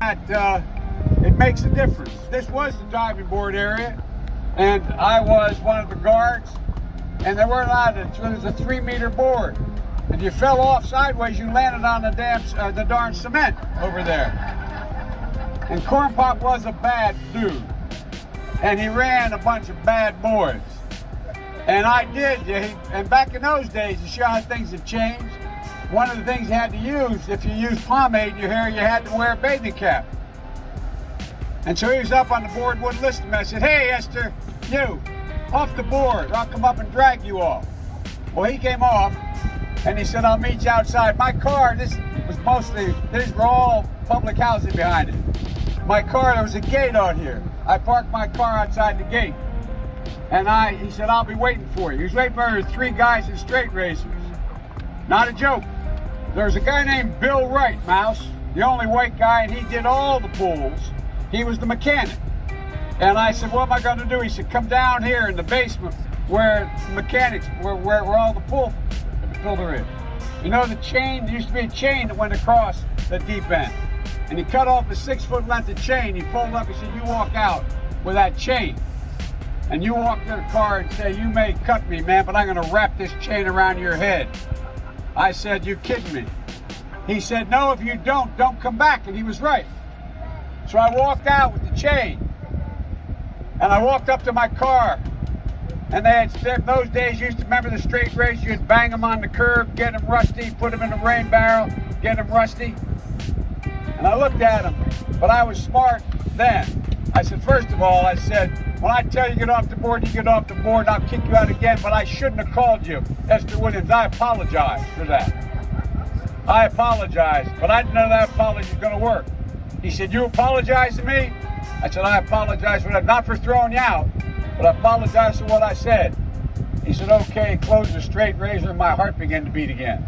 uh, it makes a difference. This was the diving board area, and I was one of the guards, and there weren't allowed to. It was a three-meter board. If you fell off sideways, you landed on the damn, uh, the darn cement over there. And Corn Pop was a bad dude, and he ran a bunch of bad boys. And I did, and back in those days, you see how things have changed, one of the things you had to use, if you used pomade in your hair, you had to wear a bathing cap. And so he was up on the board, wouldn't listen to me. I said, hey, Esther, you, off the board, I'll come up and drag you off. Well, he came off, and he said, I'll meet you outside. My car, this was mostly, these were all public housing behind it. My car, there was a gate on here. I parked my car outside the gate. And I, he said, I'll be waiting for you. He was waiting for three guys in straight razors. Not a joke. There's a guy named Bill Wright, Mouse, the only white guy, and he did all the pools. He was the mechanic. And I said, what am I going to do? He said, come down here in the basement where mechanics, where, where, where all the pool filter is. You know the chain, there used to be a chain that went across the deep end. And he cut off the six foot length of chain. He pulled up, he said, you walk out with that chain. And you walk to the car and say, you may cut me, man, but I'm going to wrap this chain around your head. I said, you kidding me? He said, no, if you don't, don't come back. And he was right. So I walked out with the chain. And I walked up to my car. And they had, said those days, you used to remember the straight race, you'd bang them on the curb, get them rusty, put them in a rain barrel, get them rusty. And I looked at them, but I was smart then. I said, first of all, I said, when I tell you get off the board, you get off the board, I'll kick you out again, but I shouldn't have called you, Esther Williams. I apologize for that. I apologize, but I didn't know that apology was going to work. He said, you apologize to me? I said, I apologize for that, not for throwing you out, but I apologize for what I said. He said, okay, close the straight razor, and my heart began to beat again.